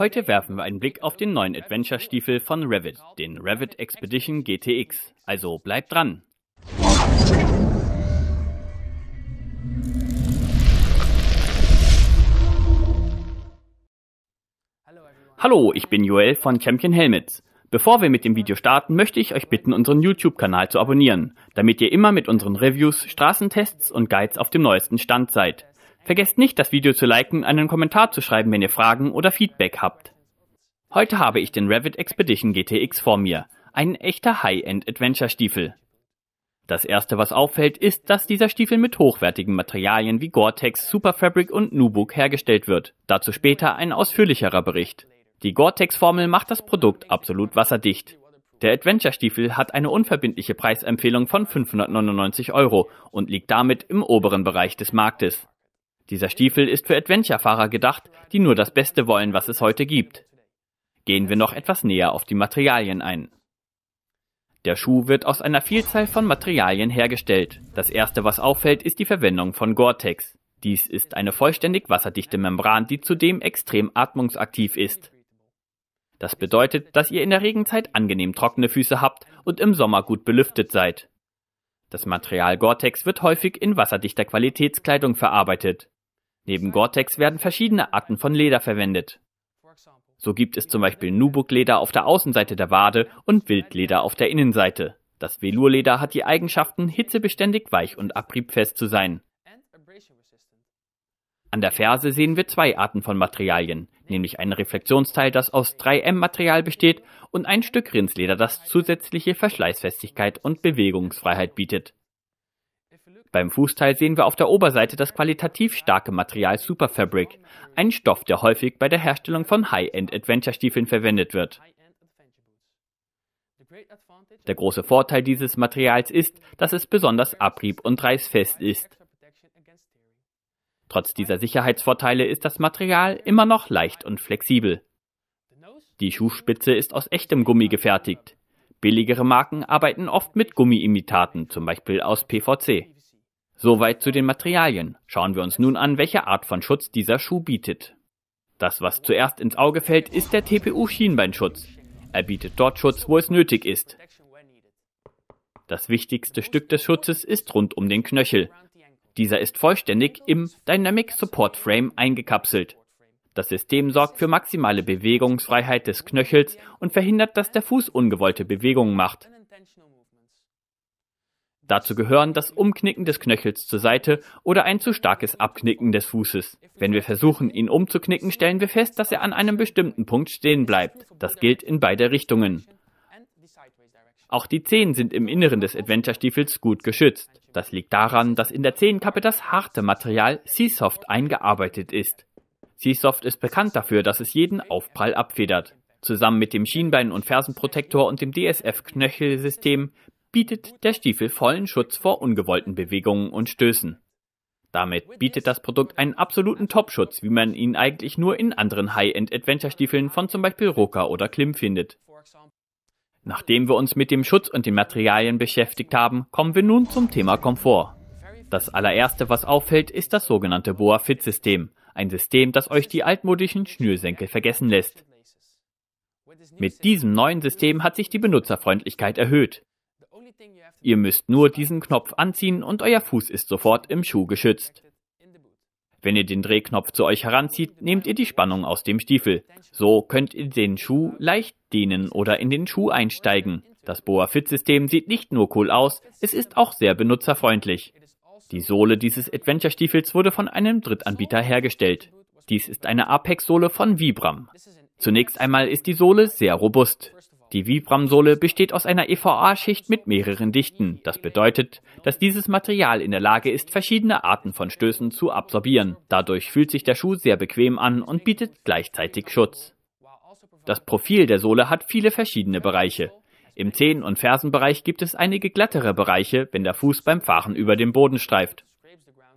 Heute werfen wir einen Blick auf den neuen Adventure-Stiefel von Revit, den Revit Expedition GTX. Also bleibt dran! Hallo, ich bin Joel von Champion Helmets. Bevor wir mit dem Video starten, möchte ich euch bitten, unseren YouTube-Kanal zu abonnieren, damit ihr immer mit unseren Reviews, Straßentests und Guides auf dem neuesten Stand seid. Vergesst nicht, das Video zu liken, einen Kommentar zu schreiben, wenn ihr Fragen oder Feedback habt. Heute habe ich den Revit Expedition GTX vor mir, ein echter High-End-Adventure-Stiefel. Das erste, was auffällt, ist, dass dieser Stiefel mit hochwertigen Materialien wie Gore-Tex, Superfabric und Nubuck hergestellt wird. Dazu später ein ausführlicherer Bericht. Die Gore-Tex-Formel macht das Produkt absolut wasserdicht. Der Adventure-Stiefel hat eine unverbindliche Preisempfehlung von 599 Euro und liegt damit im oberen Bereich des Marktes. Dieser Stiefel ist für Adventure-Fahrer gedacht, die nur das Beste wollen, was es heute gibt. Gehen wir noch etwas näher auf die Materialien ein. Der Schuh wird aus einer Vielzahl von Materialien hergestellt. Das erste, was auffällt, ist die Verwendung von Gore-Tex. Dies ist eine vollständig wasserdichte Membran, die zudem extrem atmungsaktiv ist. Das bedeutet, dass ihr in der Regenzeit angenehm trockene Füße habt und im Sommer gut belüftet seid. Das Material Gore-Tex wird häufig in wasserdichter Qualitätskleidung verarbeitet. Neben Gore-Tex werden verschiedene Arten von Leder verwendet. So gibt es zum Beispiel Nubuck-Leder auf der Außenseite der Wade und Wildleder auf der Innenseite. Das Velurleder hat die Eigenschaften, hitzebeständig, weich und abriebfest zu sein. An der Ferse sehen wir zwei Arten von Materialien, nämlich ein Reflexionsteil, das aus 3M-Material besteht, und ein Stück Rindsleder, das zusätzliche Verschleißfestigkeit und Bewegungsfreiheit bietet. Beim Fußteil sehen wir auf der Oberseite das qualitativ starke Material Superfabric, ein Stoff, der häufig bei der Herstellung von High-End-Adventure-Stiefeln verwendet wird. Der große Vorteil dieses Materials ist, dass es besonders abrieb- und reißfest ist. Trotz dieser Sicherheitsvorteile ist das Material immer noch leicht und flexibel. Die Schuhspitze ist aus echtem Gummi gefertigt. Billigere Marken arbeiten oft mit Gummiimitaten, zum Beispiel aus PVC. Soweit zu den Materialien. Schauen wir uns nun an, welche Art von Schutz dieser Schuh bietet. Das, was zuerst ins Auge fällt, ist der TPU-Schienbeinschutz. Er bietet dort Schutz, wo es nötig ist. Das wichtigste Stück des Schutzes ist rund um den Knöchel. Dieser ist vollständig im Dynamic Support Frame eingekapselt. Das System sorgt für maximale Bewegungsfreiheit des Knöchels und verhindert, dass der Fuß ungewollte Bewegungen macht. Dazu gehören das Umknicken des Knöchels zur Seite oder ein zu starkes Abknicken des Fußes. Wenn wir versuchen, ihn umzuknicken, stellen wir fest, dass er an einem bestimmten Punkt stehen bleibt. Das gilt in beide Richtungen. Auch die Zehen sind im Inneren des Adventure-Stiefels gut geschützt. Das liegt daran, dass in der Zehenkappe das harte Material Seasoft eingearbeitet ist. Seasoft ist bekannt dafür, dass es jeden Aufprall abfedert. Zusammen mit dem Schienbein- und Fersenprotektor und dem DSF-Knöchelsystem bietet der Stiefel vollen Schutz vor ungewollten Bewegungen und Stößen. Damit bietet das Produkt einen absoluten Topschutz, wie man ihn eigentlich nur in anderen High-End-Adventure-Stiefeln von zum Beispiel Roka oder Klim findet. Nachdem wir uns mit dem Schutz und den Materialien beschäftigt haben, kommen wir nun zum Thema Komfort. Das allererste, was auffällt, ist das sogenannte Boa Fit System, ein System, das euch die altmodischen Schnürsenkel vergessen lässt. Mit diesem neuen System hat sich die Benutzerfreundlichkeit erhöht. Ihr müsst nur diesen Knopf anziehen und euer Fuß ist sofort im Schuh geschützt. Wenn ihr den Drehknopf zu euch heranzieht, nehmt ihr die Spannung aus dem Stiefel. So könnt ihr den Schuh leicht dehnen oder in den Schuh einsteigen. Das Boa Fit System sieht nicht nur cool aus, es ist auch sehr benutzerfreundlich. Die Sohle dieses Adventure Stiefels wurde von einem Drittanbieter hergestellt. Dies ist eine Apex-Sohle von Vibram. Zunächst einmal ist die Sohle sehr robust. Die Vibram-Sohle besteht aus einer EVA-Schicht mit mehreren Dichten. Das bedeutet, dass dieses Material in der Lage ist, verschiedene Arten von Stößen zu absorbieren. Dadurch fühlt sich der Schuh sehr bequem an und bietet gleichzeitig Schutz. Das Profil der Sohle hat viele verschiedene Bereiche. Im Zehen- und Fersenbereich gibt es einige glattere Bereiche, wenn der Fuß beim Fahren über den Boden streift.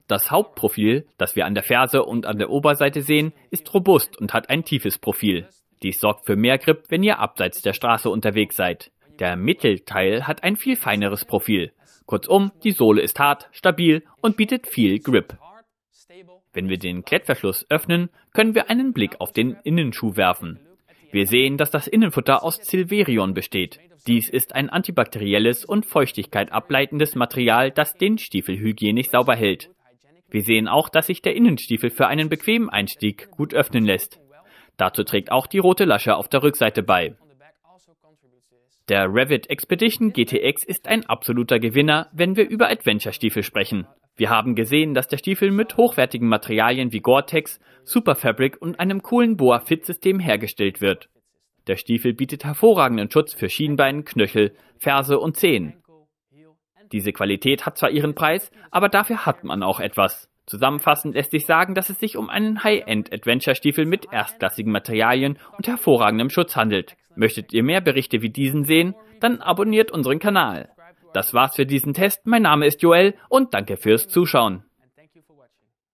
Das Hauptprofil, das wir an der Ferse und an der Oberseite sehen, ist robust und hat ein tiefes Profil. Dies sorgt für mehr Grip, wenn ihr abseits der Straße unterwegs seid. Der Mittelteil hat ein viel feineres Profil. Kurzum, die Sohle ist hart, stabil und bietet viel Grip. Wenn wir den Klettverschluss öffnen, können wir einen Blick auf den Innenschuh werfen. Wir sehen, dass das Innenfutter aus Silverion besteht. Dies ist ein antibakterielles und Feuchtigkeit ableitendes Material, das den Stiefel hygienisch sauber hält. Wir sehen auch, dass sich der Innenstiefel für einen bequemen Einstieg gut öffnen lässt. Dazu trägt auch die rote Lasche auf der Rückseite bei. Der Revit Expedition GTX ist ein absoluter Gewinner, wenn wir über Adventure-Stiefel sprechen. Wir haben gesehen, dass der Stiefel mit hochwertigen Materialien wie Gore-Tex, Superfabric und einem coolen Boa-Fit-System hergestellt wird. Der Stiefel bietet hervorragenden Schutz für Schienbein, Knöchel, Ferse und Zehen. Diese Qualität hat zwar ihren Preis, aber dafür hat man auch etwas. Zusammenfassend lässt sich sagen, dass es sich um einen High-End-Adventure-Stiefel mit erstklassigen Materialien und hervorragendem Schutz handelt. Möchtet ihr mehr Berichte wie diesen sehen? Dann abonniert unseren Kanal. Das war's für diesen Test. Mein Name ist Joel und danke fürs Zuschauen.